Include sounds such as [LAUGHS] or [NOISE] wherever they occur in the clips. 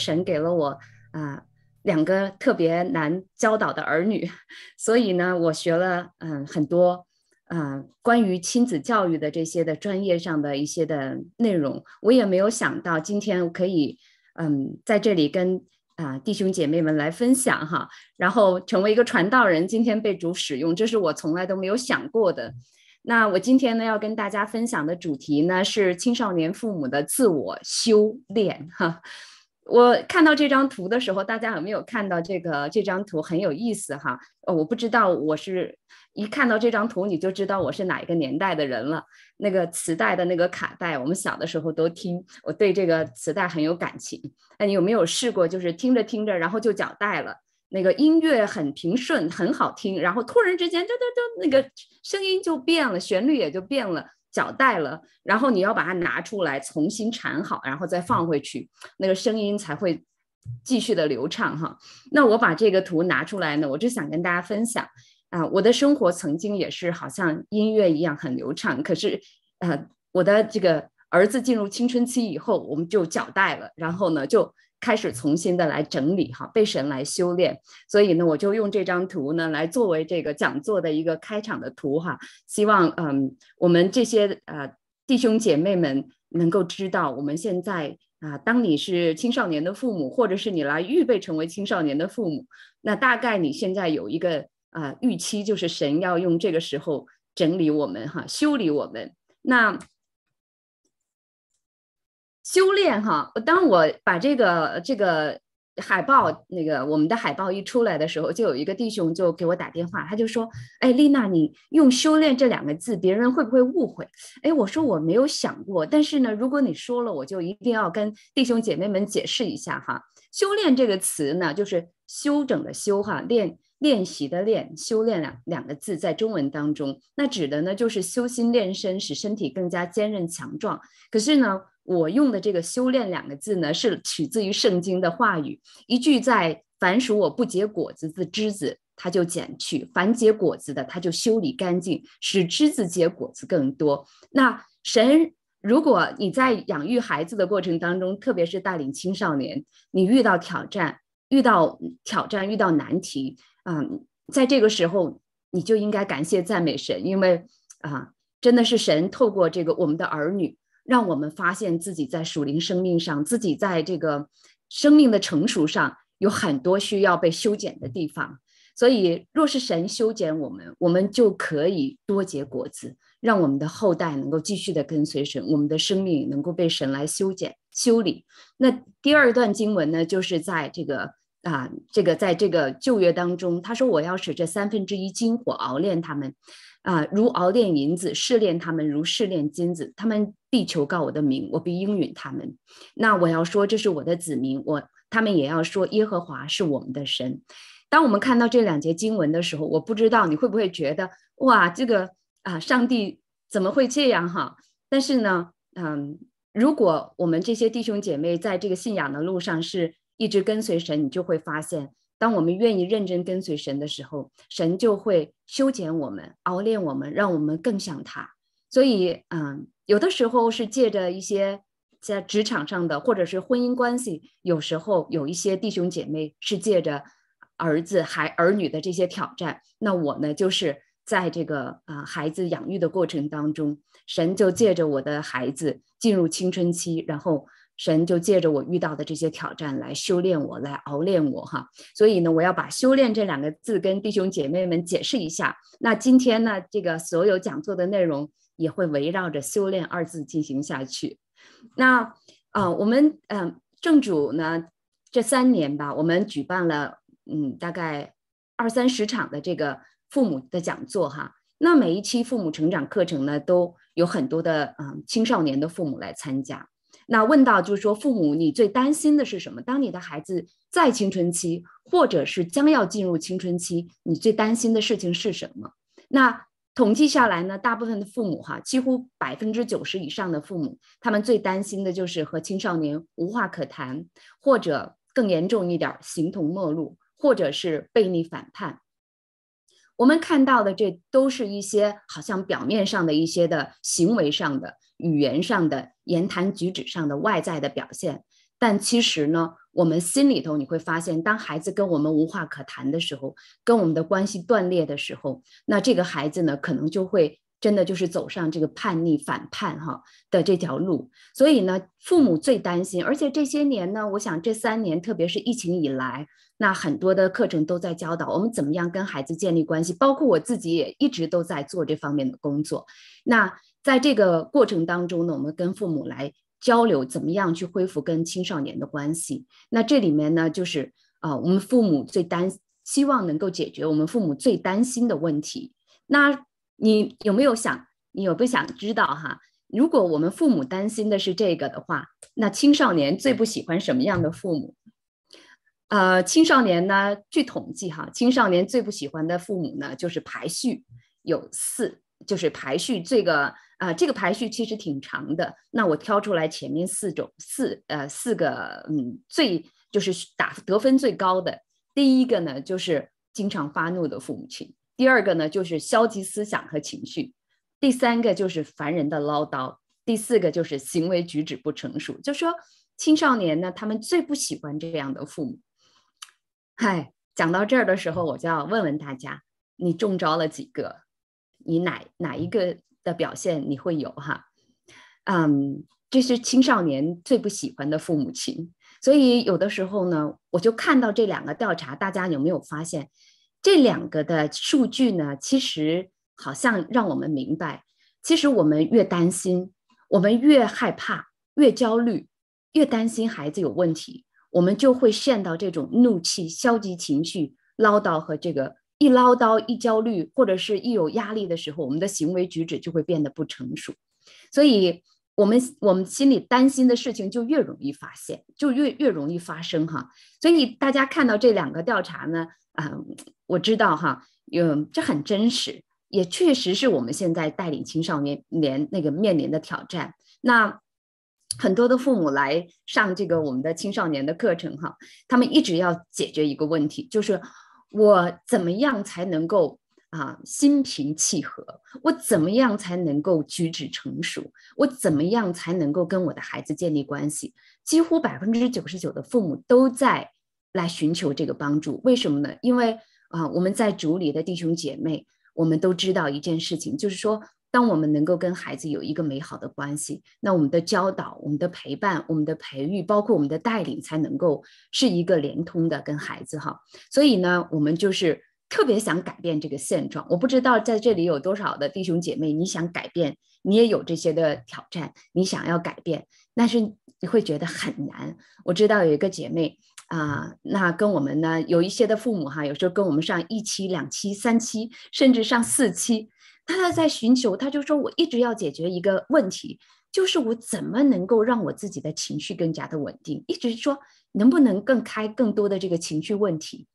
神给了我啊两个特别难教导的儿女，所以呢，我学了嗯很多啊关于亲子教育的这些的专业上的一些的内容。我也没有想到今天可以嗯在这里跟啊弟兄姐妹们来分享哈，然后成为一个传道人，今天被主使用，这是我从来都没有想过的。那我今天呢要跟大家分享的主题呢是青少年父母的自我修炼哈。我看到这张图的时候，大家有没有看到这个这张图很有意思哈？呃，我不知道我是一看到这张图你就知道我是哪一个年代的人了。那个磁带的那个卡带，我们小的时候都听，我对这个磁带很有感情。那你有没有试过，就是听着听着，然后就脚带了？那个音乐很平顺，很好听，然后突然之间，就就就那个声音就变了，旋律也就变了，脚带了，然后你要把它拿出来重新缠好，然后再放回去，那个声音才会继续的流畅哈。那我把这个图拿出来呢，我就想跟大家分享啊，我的生活曾经也是好像音乐一样很流畅，可是呃，我的这个儿子进入青春期以后，我们就脚带了，然后呢就。开始重新的来整理哈，被神来修炼，所以呢，我就用这张图呢来作为这个讲座的一个开场的图哈。希望嗯，我们这些呃弟兄姐妹们能够知道，我们现在啊，当你是青少年的父母，或者是你来预备成为青少年的父母，那大概你现在有一个啊预期，就是神要用这个时候整理我们哈，修理我们。那。修炼哈，当我把这个这个海报那个我们的海报一出来的时候，就有一个弟兄就给我打电话，他就说：“哎，丽娜，你用‘修炼’这两个字，别人会不会误会？”哎，我说我没有想过，但是呢，如果你说了，我就一定要跟弟兄姐妹们解释一下哈。修炼这个词呢，就是修整的修哈，练练习的练，修炼两两个字在中文当中，那指的呢就是修心练身，使身体更加坚韧强壮。可是呢。我用的这个“修炼”两个字呢，是取自于圣经的话语，一句在“凡属我不结果子的枝子，它就剪去；凡结果子的，它就修理干净，使枝子结果子更多。”那神，如果你在养育孩子的过程当中，特别是带领青少年，你遇到挑战、遇到挑战、遇到难题，嗯，在这个时候，你就应该感谢赞美神，因为啊，真的是神透过这个我们的儿女。让我们发现自己在属灵生命上，自己在这个生命的成熟上有很多需要被修剪的地方。所以，若是神修剪我们，我们就可以多结果子，让我们的后代能够继续的跟随神，我们的生命能够被神来修剪修理。那第二段经文呢，就是在这个啊，这个在这个旧约当中，他说：“我要使这三分之一金火熬炼他们。”啊，如熬炼银子，试炼他们如试炼金子。他们必求告我的名，我必应允他们。那我要说，这是我的子民，我他们也要说，耶和华是我们的神。当我们看到这两节经文的时候，我不知道你会不会觉得，哇，这个啊，上帝怎么会这样哈？但是呢，嗯，如果我们这些弟兄姐妹在这个信仰的路上是一直跟随神，你就会发现。当我们愿意认真跟随神的时候，神就会修剪我们、熬炼我们，让我们更像他。所以，嗯，有的时候是借着一些在职场上的，或者是婚姻关系，有时候有一些弟兄姐妹是借着儿子、孩儿女的这些挑战。那我呢，就是在这个啊孩子养育的过程当中，神就借着我的孩子进入青春期，然后。神就借着我遇到的这些挑战来修炼我，来熬炼我哈。所以呢，我要把“修炼”这两个字跟弟兄姐妹们解释一下。那今天呢，这个所有讲座的内容也会围绕着“修炼”二字进行下去。那啊，我们嗯，正主呢，这三年吧，我们举办了嗯，大概二三十场的这个父母的讲座哈。那每一期父母成长课程呢，都有很多的嗯青少年的父母来参加。那问到就是说，父母你最担心的是什么？当你的孩子在青春期，或者是将要进入青春期，你最担心的事情是什么？那统计下来呢，大部分的父母哈，几乎百分之九十以上的父母，他们最担心的就是和青少年无话可谈，或者更严重一点，形同陌路，或者是背逆反叛。我们看到的这都是一些好像表面上的一些的行为上的。语言上的言谈举止上的外在的表现，但其实呢，我们心里头你会发现，当孩子跟我们无话可谈的时候，跟我们的关系断裂的时候，那这个孩子呢，可能就会。真的就是走上这个叛逆反叛哈的这条路，所以呢，父母最担心。而且这些年呢，我想这三年，特别是疫情以来，那很多的课程都在教导我们怎么样跟孩子建立关系，包括我自己也一直都在做这方面的工作。那在这个过程当中呢，我们跟父母来交流，怎么样去恢复跟青少年的关系？那这里面呢，就是啊，我们父母最担希望能够解决我们父母最担心的问题。那你有没有想？你有不想知道哈？如果我们父母担心的是这个的话，那青少年最不喜欢什么样的父母？呃，青少年呢？据统计哈，青少年最不喜欢的父母呢，就是排序有四，就是排序这个啊，这个排序其实挺长的。那我挑出来前面四种四呃四个嗯最就是打得分最高的。第一个呢，就是经常发怒的父母亲。第二个呢，就是消极思想和情绪；第三个就是烦人的唠叨；第四个就是行为举止不成熟。就说青少年呢，他们最不喜欢这样的父母。嗨，讲到这儿的时候，我就要问问大家：你中招了几个？你哪哪一个的表现你会有哈？嗯，这是青少年最不喜欢的父母亲。所以有的时候呢，我就看到这两个调查，大家有没有发现？这两个的数据呢，其实好像让我们明白，其实我们越担心，我们越害怕，越焦虑，越担心孩子有问题，我们就会陷到这种怒气、消极情绪、唠叨和这个一唠叨、一焦虑，或者是一有压力的时候，我们的行为举止就会变得不成熟。所以，我们我们心里担心的事情就越容易发现，就越越容易发生哈。所以大家看到这两个调查呢？啊，我知道哈，嗯这很真实，也确实是我们现在带领青少年年那个面临的挑战。那很多的父母来上这个我们的青少年的课程哈，他们一直要解决一个问题，就是我怎么样才能够啊心平气和？我怎么样才能够举止成熟？我怎么样才能够跟我的孩子建立关系？几乎百分之九十九的父母都在。来寻求这个帮助，为什么呢？因为啊，我们在主里的弟兄姐妹，我们都知道一件事情，就是说，当我们能够跟孩子有一个美好的关系，那我们的教导、我们的陪伴、我们的培育，包括我们的带领，才能够是一个连通的跟孩子哈。所以呢，我们就是特别想改变这个现状。我不知道在这里有多少的弟兄姐妹，你想改变，你也有这些的挑战，你想要改变，但是你会觉得很难。我知道有一个姐妹。啊，那跟我们呢有一些的父母哈，有时候跟我们上一期、两期、三期，甚至上四期，他在寻求，他就说我一直要解决一个问题，就是我怎么能够让我自己的情绪更加的稳定，一直说能不能更开更多的这个情绪问题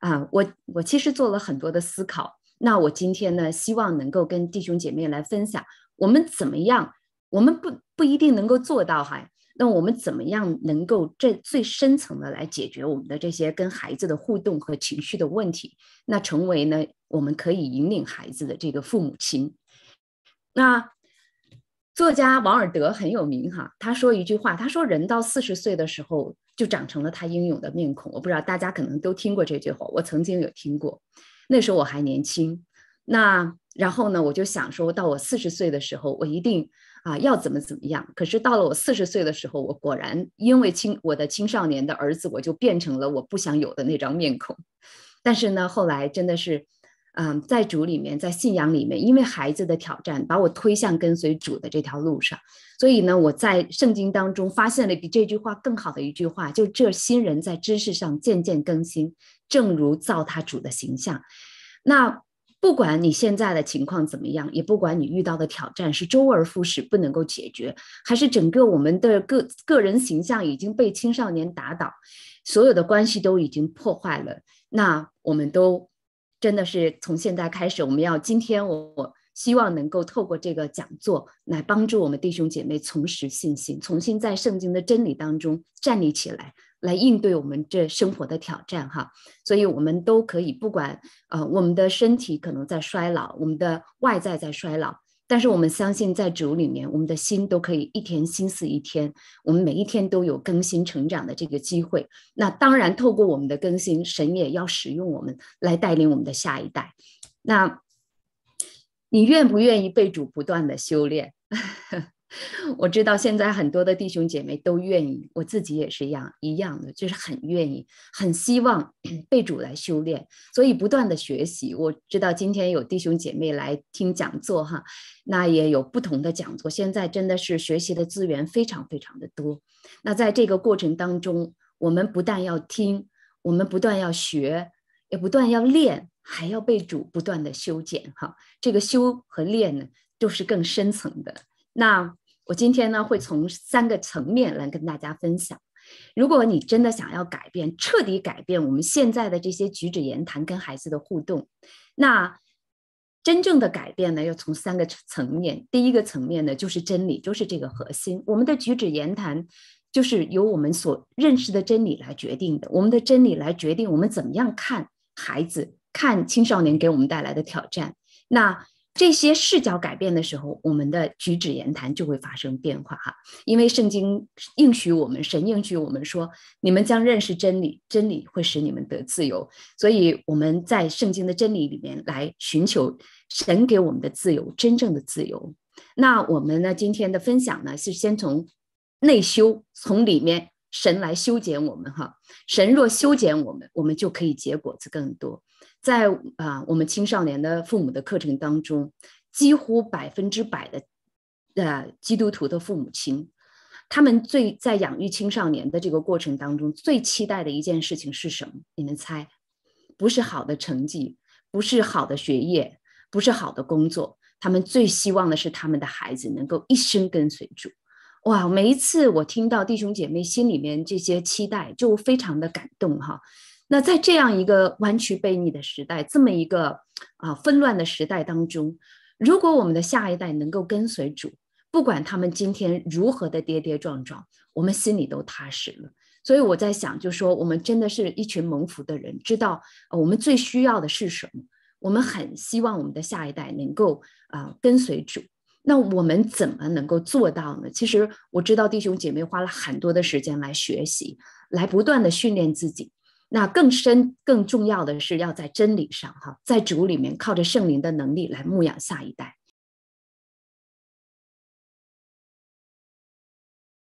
啊，我我其实做了很多的思考，那我今天呢，希望能够跟弟兄姐妹来分享，我们怎么样，我们不不一定能够做到哈。那我们怎么样能够这最深层的来解决我们的这些跟孩子的互动和情绪的问题？那成为呢，我们可以引领孩子的这个父母亲。那作家王尔德很有名哈，他说一句话，他说人到四十岁的时候就长成了他英勇的面孔。我不知道大家可能都听过这句话，我曾经有听过，那时候我还年轻。那然后呢，我就想说到我四十岁的时候，我一定。啊，要怎么怎么样？可是到了我四十岁的时候，我果然因为青我的青少年的儿子，我就变成了我不想有的那张面孔。但是呢，后来真的是，嗯，在主里面，在信仰里面，因为孩子的挑战，把我推向跟随主的这条路上。所以呢，我在圣经当中发现了比这句话更好的一句话，就这新人在知识上渐渐更新，正如造他主的形象。那。不管你现在的情况怎么样，也不管你遇到的挑战是周而复始不能够解决，还是整个我们的个个人形象已经被青少年打倒，所有的关系都已经破坏了，那我们都真的是从现在开始，我们要今天我我希望能够透过这个讲座来帮助我们弟兄姐妹重拾信心，重新在圣经的真理当中站立起来。来应对我们这生活的挑战哈，所以我们都可以不管呃我们的身体可能在衰老，我们的外在在衰老，但是我们相信，在主里面，我们的心都可以一天心思一天，我们每一天都有更新成长的这个机会。那当然，透过我们的更新，神也要使用我们来带领我们的下一代。那你愿不愿意被主不断的修炼？[LAUGHS] [LAUGHS] 我知道现在很多的弟兄姐妹都愿意，我自己也是一样一样的，就是很愿意，很希望 [CLEARS THROAT] 被主来修炼，所以不断的学习。我知道今天有弟兄姐妹来听讲座哈，那也有不同的讲座。现在真的是学习的资源非常非常的多。那在这个过程当中，我们不但要听，我们不断要学，也不断要练，还要被主不断的修剪哈。这个修和练呢，都是更深层的。那我今天呢，会从三个层面来跟大家分享。如果你真的想要改变，彻底改变我们现在的这些举止言谈跟孩子的互动，那真正的改变呢，要从三个层面。第一个层面呢，就是真理，就是这个核心。我们的举止言谈，就是由我们所认识的真理来决定的。我们的真理来决定我们怎么样看孩子、看青少年给我们带来的挑战。那这些视角改变的时候，我们的举止言谈就会发生变化哈。因为圣经应许我们，神应许我们说，你们将认识真理，真理会使你们得自由。所以我们在圣经的真理里面来寻求神给我们的自由，真正的自由。那我们呢，今天的分享呢，是先从内修，从里面神来修剪我们哈。神若修剪我们，我们就可以结果子更多。在啊，我们青少年的父母的课程当中，几乎百分之百的呃基督徒的父母亲，他们最在养育青少年的这个过程当中，最期待的一件事情是什么？你们猜？不是好的成绩，不是好的学业，不是好的工作，他们最希望的是他们的孩子能够一生跟随主。哇！每一次我听到弟兄姐妹心里面这些期待，就非常的感动哈。那在这样一个弯曲背逆的时代，这么一个啊纷乱的时代当中，如果我们的下一代能够跟随主，不管他们今天如何的跌跌撞撞，我们心里都踏实了。所以我在想，就说我们真的是一群蒙福的人，知道我们最需要的是什么。我们很希望我们的下一代能够啊跟随主。那我们怎么能够做到呢？其实我知道弟兄姐妹花了很多的时间来学习，来不断的训练自己。那更深、更重要的是，要在真理上哈，在主里面靠着圣灵的能力来牧养下一代。